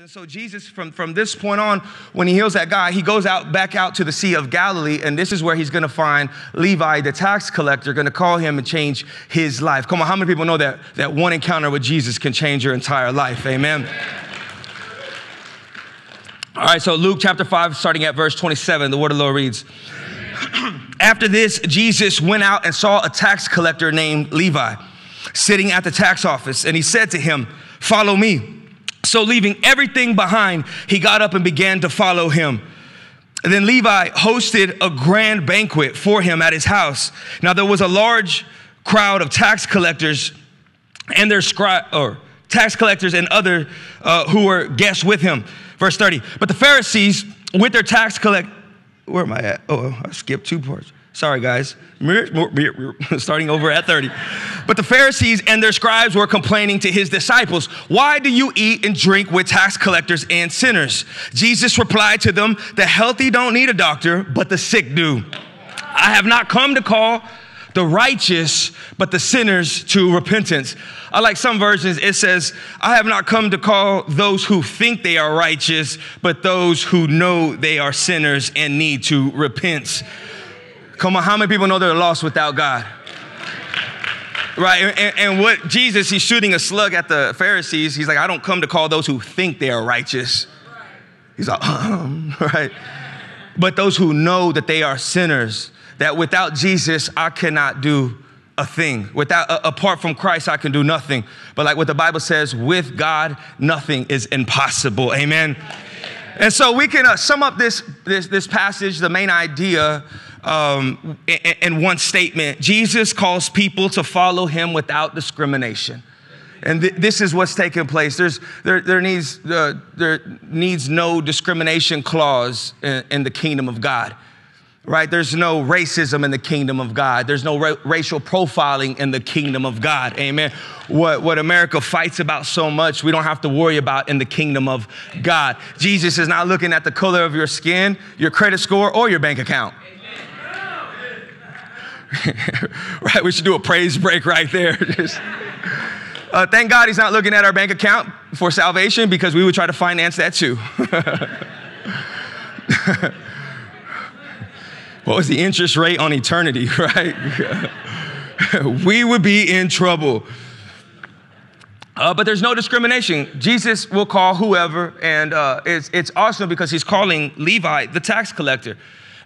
And so Jesus, from, from this point on, when he heals that guy, he goes out back out to the Sea of Galilee, and this is where he's going to find Levi, the tax collector, going to call him and change his life. Come on, how many people know that that one encounter with Jesus can change your entire life? Amen. All right, so Luke chapter 5, starting at verse 27, the word of the Lord reads After this, Jesus went out and saw a tax collector named Levi sitting at the tax office, and he said to him, Follow me. So, leaving everything behind, he got up and began to follow him. And then Levi hosted a grand banquet for him at his house. Now, there was a large crowd of tax collectors and their scribe or tax collectors and other uh, who were guests with him. Verse 30. But the Pharisees, with their tax collect, where am I at? Oh, I skipped two parts. Sorry, guys. Starting over at 30. But the Pharisees and their scribes were complaining to his disciples, Why do you eat and drink with tax collectors and sinners? Jesus replied to them, The healthy don't need a doctor, but the sick do. I have not come to call the righteous, but the sinners to repentance. I like some versions, it says, I have not come to call those who think they are righteous, but those who know they are sinners and need to repent. Come on, how many people know they're lost without God? Right, and, and, what Jesus, he's shooting a slug at the Pharisees. He's like, I don't come to call those who think they are righteous. He's like, um, right? But those who know that they are sinners, that without Jesus, I cannot do a thing. Without, uh, apart from Christ, I can do nothing. But like what the Bible says, with God, nothing is impossible. Amen. And so we can uh, sum up this, this, this passage, the main idea um, in, one statement Jesus calls people to follow him without discrimination. And th- this is what's taking place. There's, there, there, needs, uh, there needs no discrimination clause in, in, the kingdom of God, right? There's no racism in the kingdom of God. There's no ra- racial profiling in the kingdom of God. Amen. What, what America fights about so much, we don't have to worry about in the kingdom of God. Jesus is not looking at the color of your skin, your credit score, or your bank account. right? We should do a praise break right there. uh, thank God he's not looking at our bank account for salvation because we would try to finance that too. what was the interest rate on eternity, right? we would be in trouble. Uh, but there's no discrimination. Jesus will call whoever, and uh, it's, it's awesome because he's calling Levi the tax collector.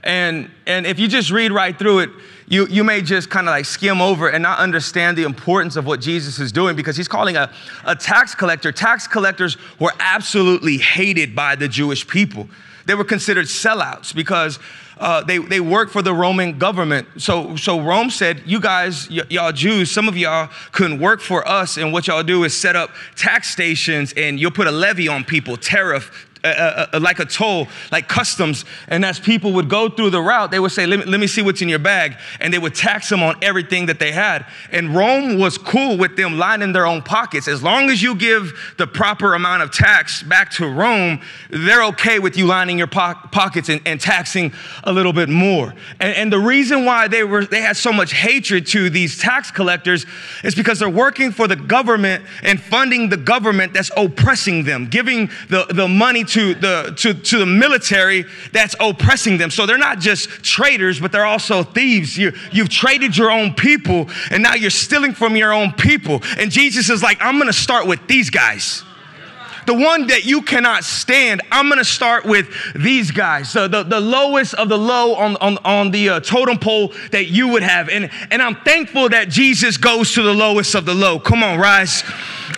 And, and if you just read right through it, you, you may just kind of like skim over and not understand the importance of what Jesus is doing because he's calling a, a tax collector. Tax collectors were absolutely hated by the Jewish people. They were considered sellouts because uh, they, they worked for the Roman government. So, so Rome said, You guys, y- y'all Jews, some of y'all couldn't work for us, and what y'all do is set up tax stations and you'll put a levy on people, tariff, like a toll, like customs. And as people would go through the route, they would say, let me, let me see what's in your bag. And they would tax them on everything that they had. And Rome was cool with them lining their own pockets. As long as you give the proper amount of tax back to Rome, they're okay with you lining your po- pockets and, and, taxing a little bit more. And, and the reason why they, were, they had so much hatred to these tax collectors is because they're working for the government and funding the government that's oppressing them, giving the, the money to the, to, to the military that's oppressing them. So they're not just traitors, but they're also thieves. You, you've traded your own people, and now you're stealing from your own people. And Jesus is like, I'm gonna start with these guys the one that you cannot stand, I'm gonna start with these guys, the, the, the lowest of the low on, on, on the uh, totem pole that you would have. And, and I'm thankful that Jesus goes to the lowest of the low. Come on, rise.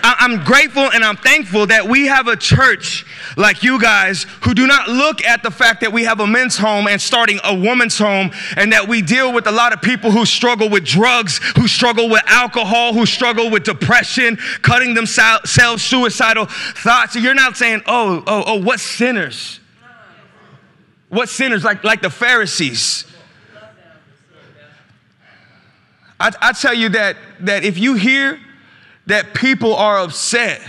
I'm grateful and I'm thankful that we have a church like you guys who do not look at the fact that we have a men's home and starting a woman's home and that we deal with a lot of people who struggle with drugs, who struggle with alcohol, who struggle with depression, cutting themselves suicidal thoughts. you're not saying, oh, oh, oh, what sinners? What sinners like, like the Pharisees? I, I tell you that, that if you hear that people are upset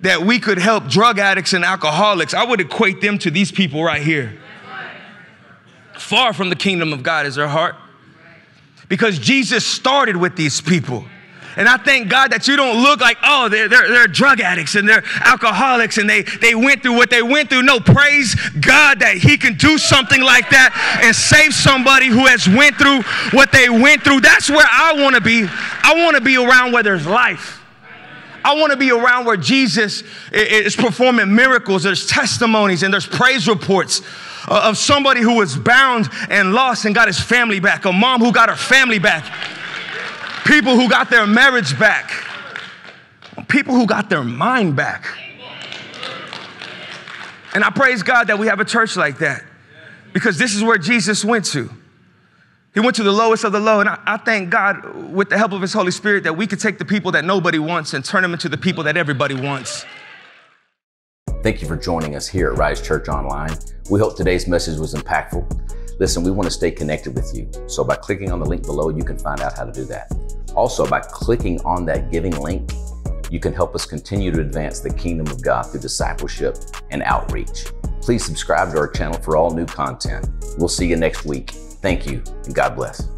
that we could help drug addicts and alcoholics, I would equate them to these people right here. Far from the kingdom of God is their heart. Because Jesus started with these people. And I thank God that you don't look like, oh, they're, they're, they're drug addicts and they're alcoholics and they, they went through what they went through. No, praise God that He can do something like that and save somebody who has went through what they went through. That's where I want to be. I want to be around where there's life. I want to be around where Jesus is performing miracles, there's testimonies, and there's praise reports of somebody who was bound and lost and got his family back, a mom who got her family back, people who got their marriage back, people who got their mind back. And I praise God that we have a church like that because this is where Jesus went to. He went to the lowest of the low. And I, I, thank God, with the help of His Holy Spirit, that we could take the people that nobody wants and turn them into the people that everybody wants. Thank you for joining us here at Rise Church Online. We hope today's message was impactful. Listen, we want to stay connected with you. So by clicking on the link below, you can find out how to do that. Also, by clicking on that giving link, you can help us continue to advance the kingdom of God through discipleship and outreach. Please subscribe to our channel for all new content. We'll see you next week. Thank you, and God bless.